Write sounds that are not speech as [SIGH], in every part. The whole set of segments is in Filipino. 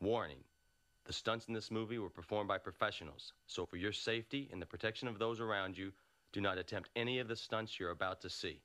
Warning the stunts in this movie were performed by professionals, so for your safety and the protection of those around you, do not attempt any of the stunts you're about to see.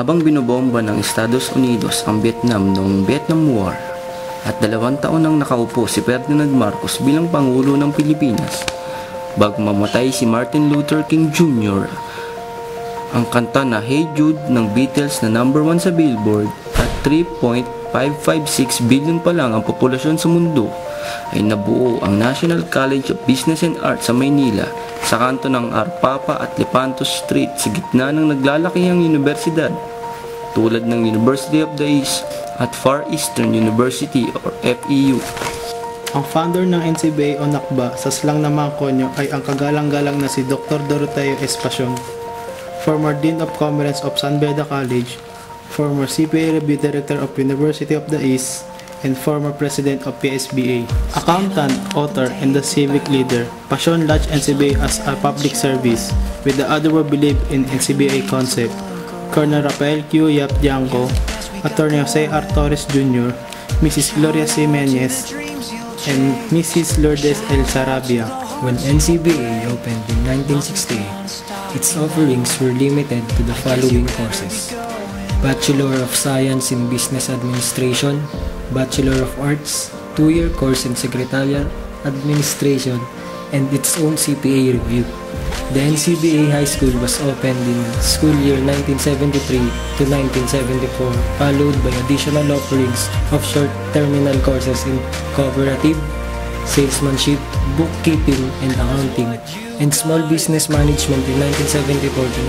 Habang binobomba ng Estados Unidos ang Vietnam noong Vietnam War at dalawang taon nang nakaupo si Ferdinand Marcos bilang Pangulo ng Pilipinas bago mamatay si Martin Luther King Jr. Ang kanta na Hey Jude ng Beatles na number 1 sa Billboard at 3.556 billion pa lang ang populasyon sa mundo ay nabuo ang National College of Business and Arts sa Maynila sa kanto ng Arpapa at Lepanto Street sa gitna ng naglalakihang universidad tulad ng University of the East at Far Eastern University or FEU. Ang founder ng NCBA o NACBA sa slang na mga konyo ay ang kagalang-galang na si Dr. Doroteo Espacion, former Dean of Commerce of San Beda College, former CPA Review Director of University of the East, and former President of PSBA. Accountant, author, and the civic leader, Passion Lodge NCBA as a public service, with the other will believe in NCBA concept. Colonel Rafael Q. Yap Dianco, Attorney Jose R. Torres Jr., Mrs. Gloria Jimenez, and Mrs. Lourdes El Sarabia. When NCBA opened in 1968, its offerings were limited to the following courses. Bachelor of Science in Business Administration, Bachelor of Arts, two-year course in Secretarial Administration, and its own CPA review. The NCBA High School was opened in school year 1973 to 1974, followed by additional offerings of short terminal courses in cooperative, salesmanship, bookkeeping, and accounting, and small business management in 1974 to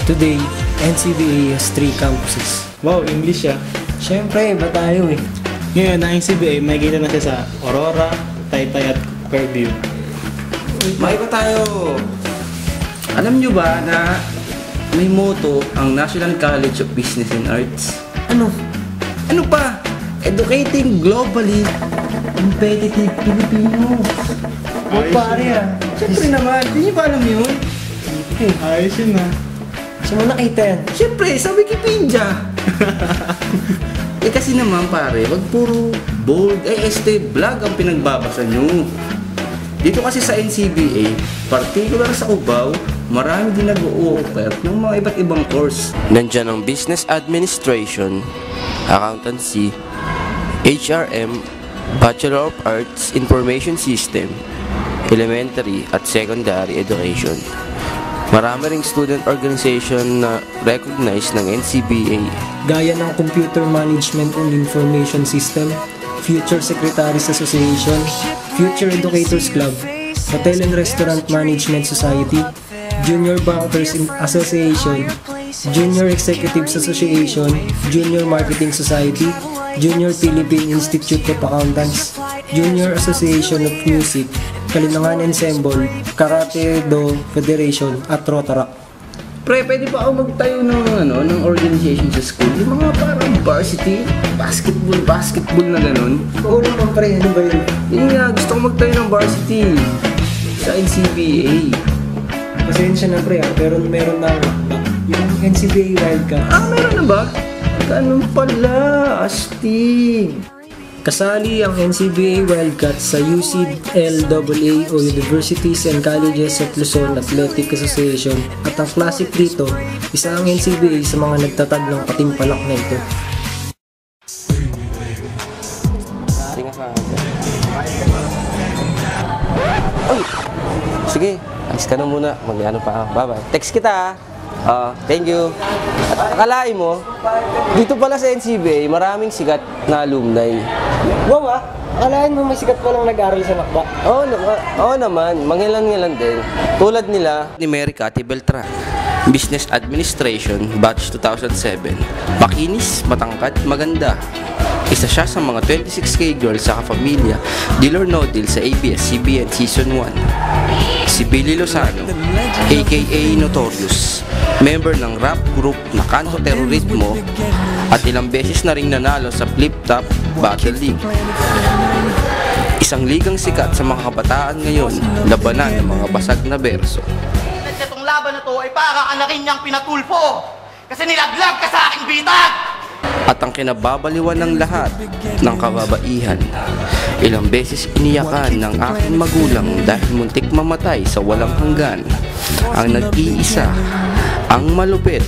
1975. Today, NCBA has three campuses. Wow, English ah. Siyempre, iba tayo eh. Ngayon, ang NCBA, may kita na siya sa Aurora, Taytay at Fairview. Maiba tayo! Alam nyo ba na may motto ang National College of Business and Arts? Ano? Ano pa? Educating globally competitive Filipinos. O pare yun. ah. Siyempre naman, hindi nyo ba alam yun? Ayos yun ah. Saan mo nakita yan? Siyempre, sa Wikipedia. [LAUGHS] eh kasi naman pare, wag puro bold, eh este, vlog ang pinagbabasa nyo. Dito kasi sa NCBA, particular sa Cubao, marami din nag-o-offer ng mga iba't ibang course. Nandyan ang Business Administration, Accountancy, HRM, Bachelor of Arts Information System, Elementary at Secondary Education. Marami ring student organization na recognized ng NCBA. Gaya ng Computer Management and Information System, Future Secretaries Association, Future Educators Club, Hotel and Restaurant Management Society, Junior Bankers Association, Junior Executives Association, Junior Marketing Society, Junior Philippine Institute of Accountants, Junior Association of Music, Kalinangan Ensemble, Karate Do Federation, at Rotaract. Pre, pwede pa ako magtayo ng, ano, ng organization sa school. Yung mga parang varsity, basketball, basketball na ganun. Oo naman pre, ano ba yun? Yun nga, gusto ko magtayo ng varsity sa NCBA. Pasensya na pre ah, pero meron na yung NCBA Wildcat. Ah, meron na ba? Ganun pala, astig. Kasali ang NCBA Wildcat sa UCLAA o Universities and Colleges of Luzon Athletic Association at ang classic dito, isa ang NCBA sa mga nagtatag ng patimpalak na ito. Sige alis ka na muna. Mag-ano pa ako. Bye-bye. Text kita ah. Ah, thank you. At akalain mo, dito pala sa NCBA, maraming sikat na alumni. Wow ah! Akalain mo may sikat pa lang nag-aral sa Nakba? Oo naman, oo naman, mangilan-ngilan din. Tulad nila ni Mary Cathy Beltran. Business Administration, Batch 2007. Makinis, matangkad, maganda. Isa siya sa mga 26K girls sa kapamilya, deal or no deal sa ABS-CBN Season 1. Si Billy Lozano, aka Notorious, member ng rap group na Kanto Terrorismo at ilang beses na ring nanalo sa Flip Top Battle League. Isang ligang sikat sa mga kabataan ngayon, labanan ng mga basag na berso. Itong laban na to ay para anakin niyang pinatulpo. Kasi nilaglag ka sa aking bitag! At ang kinababaliwan ng lahat ng kababaihan. Ilang beses iniyakan ng aking magulang dahil muntik mamatay sa walang hanggan. Ang nag-iisa, ang malupit,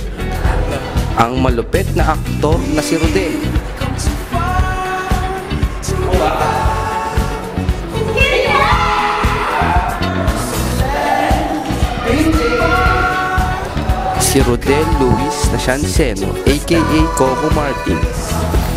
ang malupit na aktor na si Rodel. Si Rodel Luis Nashanseno aka Coco Martin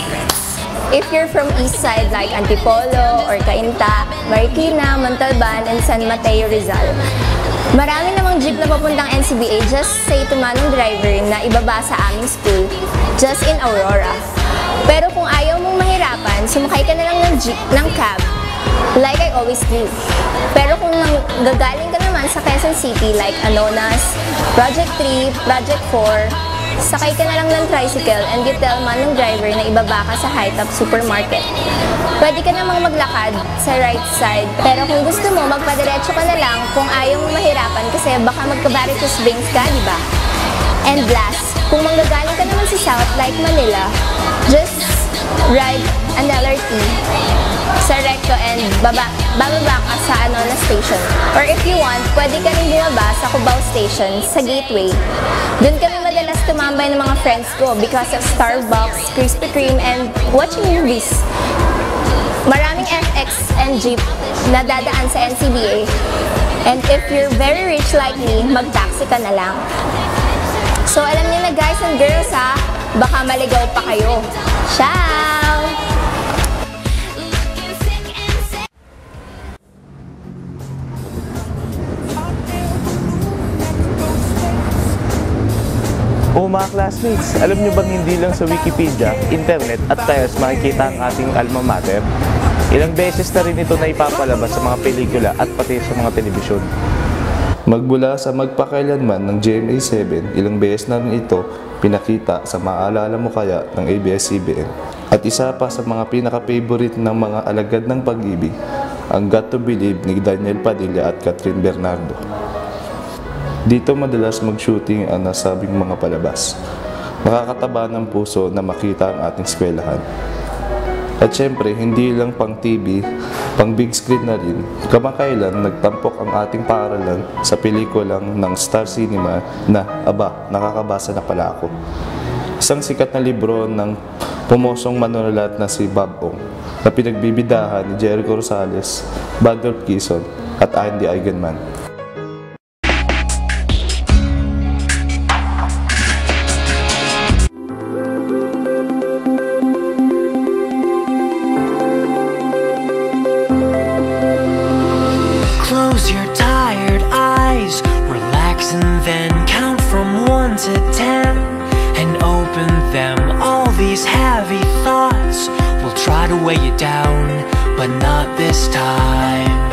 secrets. If you're from east side like Antipolo or Cainta, Marikina, Montalban, and San Mateo Rizal, marami namang jeep na papuntang NCBA just say to manong driver na ibaba sa aming school just in Aurora. Pero kung ayaw mong mahirapan, sumakay ka na lang ng jeep, ng cab, like I always do. Pero kung gagaling ka naman sa Quezon City like Anonas, Project 3, Project 4, sakay ka na lang ng tricycle and you tell man ng driver na ibaba ka sa High Top Supermarket. Pwede ka namang maglakad sa right side, pero kung gusto mo, magpadiretso ka na lang kung ayaw mo mahirapan kasi baka magka-varicose veins ka, di ba? And last, kung manggagaling ka naman sa South like Manila, just ride an LRT sa Recto and baba, bababa ka sa ano na station. Or if you want, pwede ka rin bumaba sa Cubao Station sa Gateway. Doon kami madalas tumambay ng mga friends ko because of Starbucks, Krispy Kreme, and watching movies. Maraming FX and Jeep na dadaan sa NCBA. And if you're very rich like me, mag-taxi ka na lang. So alam niyo na guys and girls ha, baka maligaw pa kayo. Ciao! Mga classmates, alam nyo bang hindi lang sa Wikipedia, internet at tiles makikita ang ating alma mater? Ilang beses na rin ito na ipapalabas sa mga pelikula at pati sa mga telebisyon. Magmula sa magpakailanman ng GMA7, ilang beses namin ito pinakita sa Maalala Mo Kaya ng ABS-CBN. At isa pa sa mga pinaka-favorite ng mga alagad ng pag-ibig, ang Got to Believe ni Daniel Padilla at Catherine Bernardo. Dito madalas mag-shooting ang nasabing mga palabas. Nakakataba ng puso na makita ang ating eskwelahan. At syempre, hindi lang pang TV, pang big screen na rin. Kamakailan, nagtampok ang ating paaralan sa pelikulang ng Star Cinema na, aba, nakakabasa na pala ako. Isang sikat na libro ng pumosong manunulat na si Bob Ong na pinagbibidahan ni Jericho Rosales, Badolf Quezon at Andy Eigenman. Thoughts will try to weigh you down, but not this time.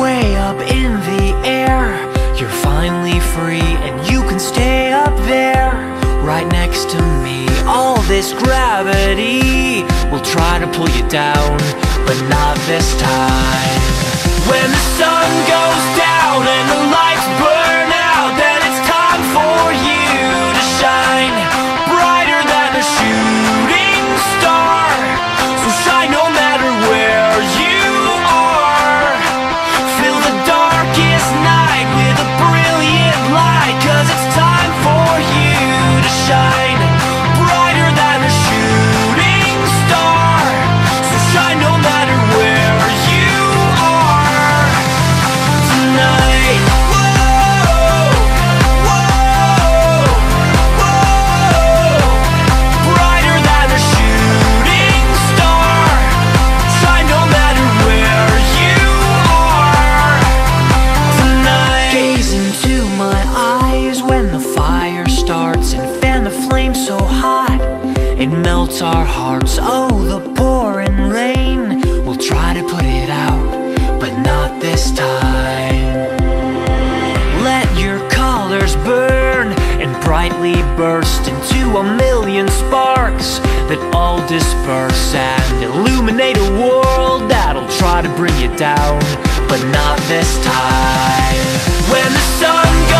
Way up in the air, you're finally free, and you can stay up there, right next to me. All this gravity will try to pull you down, but not this time. When the sun goes down and the lights when the fire starts and fan the flame so hot it melts our hearts. Oh, the pouring rain We'll try to put it out, but not this time. Let your colors burn and brightly burst into a million sparks that all disperse and illuminate a world that'll try to bring you down, but not this time. When the sun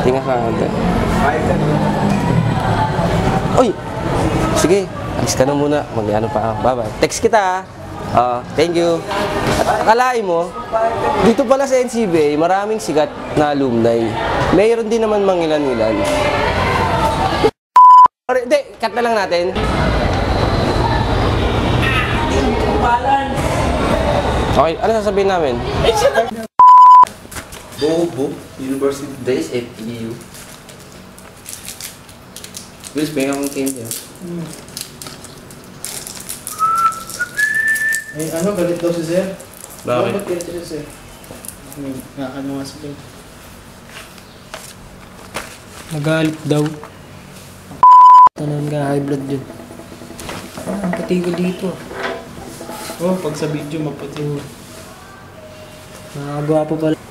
Tingnan ka konti. Uy! Sige, alis ka na muna. Mag-ano pa ako. Bye-bye. Text kita ah. Ah, thank you. At akalain mo, dito pala sa NCBA, maraming sikat na alumni. Mayroon din naman mangilan-ilan. Or, hindi, cut na lang natin. Okay, ano sasabihin namin? Bobo, University Days, FEU. Wills, may akong team niya. Eh, ano, galit daw si Sir? Bakit? Bakit galit si Sir? Hmm, ano nga sabihin? Nagalit daw. Tanan ka, high blood yun. Ah, ang patigil dito. Oh, pag sa video, maputi. Nakakagawa pa pala.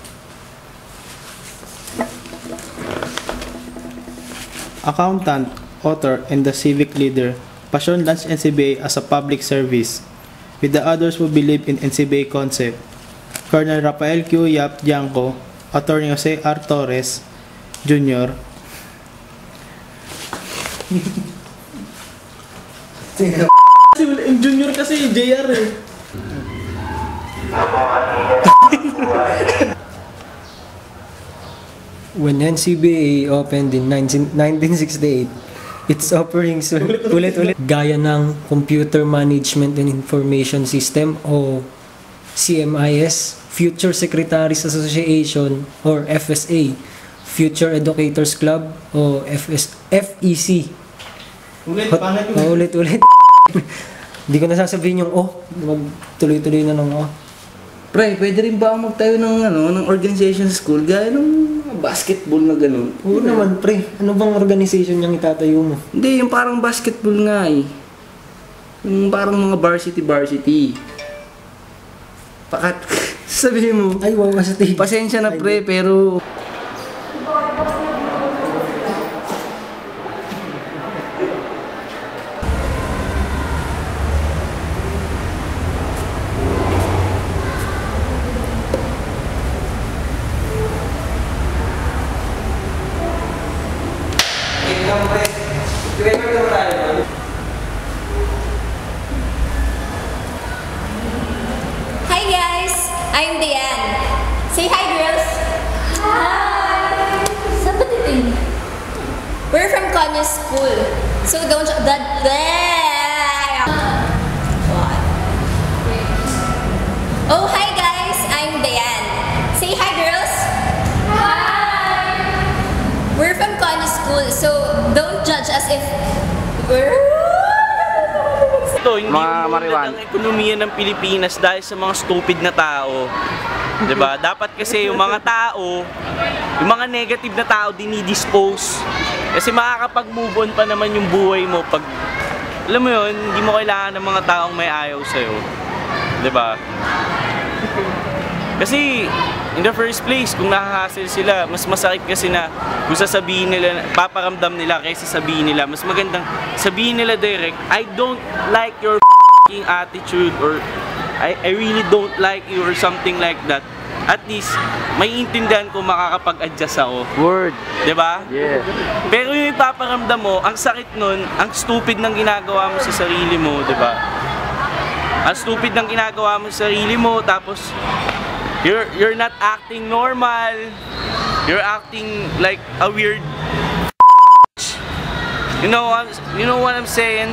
Accountant, author, and the civic leader. Passion launched NCBA as a public service, with the others who believe in NCBA concept. Colonel Rafael Q. Yap Janco, Attorney Jose R. Torres, Jr., junior kasi, JR eh. [LAUGHS] When NCBA opened in 19, 1968, its offerings were [LAUGHS] ulit-ulit gaya ng Computer Management and Information System o CMIS, Future Secretaries Association or FSA, Future Educators Club o FS, FEC. Ulit, Hot- oh, ulit-ulit. Hindi [LAUGHS] ko nasasabihin yung oh, magtuloy-tuloy na ng oh. Pre, pwede rin ba ang magtayo ng, ano, ng organization sa school gaya ng basketball na ganun? Oo naman, pre. Ano bang organization niyang itatayo mo? Hindi, yung parang basketball nga eh. Yung parang mga varsity-varsity. Pakat, [LAUGHS] sabihin mo, Ay, wow, TV. pasensya na pre, pero Hi guys! I'm Diane. Say hi girls! Hi! Saan ba dito yun? We're from Konya School. So don't... That... What? Oh, hi guys! I'm Diane. Say hi girls! Hi! We're from Konya School. So don't judge us if we're... Ito, hindi Mga Mariwan. ang ekonomiya ng Pilipinas dahil sa mga stupid na tao. 'Di ba? Dapat kasi yung mga tao, yung mga negative na tao dinidispose. Kasi makakapag-move on pa naman yung buhay mo pag alam mo yun, hindi mo kailangan ng mga taong may ayaw sa'yo. 'Di ba? Kasi in the first place, kung nahahassle sila, mas masakit kasi na kung sasabihin nila, paparamdam nila kaysa sabihin nila. Mas magandang sabihin nila direct, I don't like your f***ing attitude or I, I really don't like you or something like that. At least, may intindihan ko makakapag-adjust ako. word. ba? Yeah. Pero yung ipaparamdam mo, ang sakit nun, ang stupid ng ginagawa mo sa sarili mo, ba? Ang stupid ng ginagawa mo sa sarili mo, tapos you're you're not acting normal. You're acting like a weird [LAUGHS] You know what you know what I'm saying?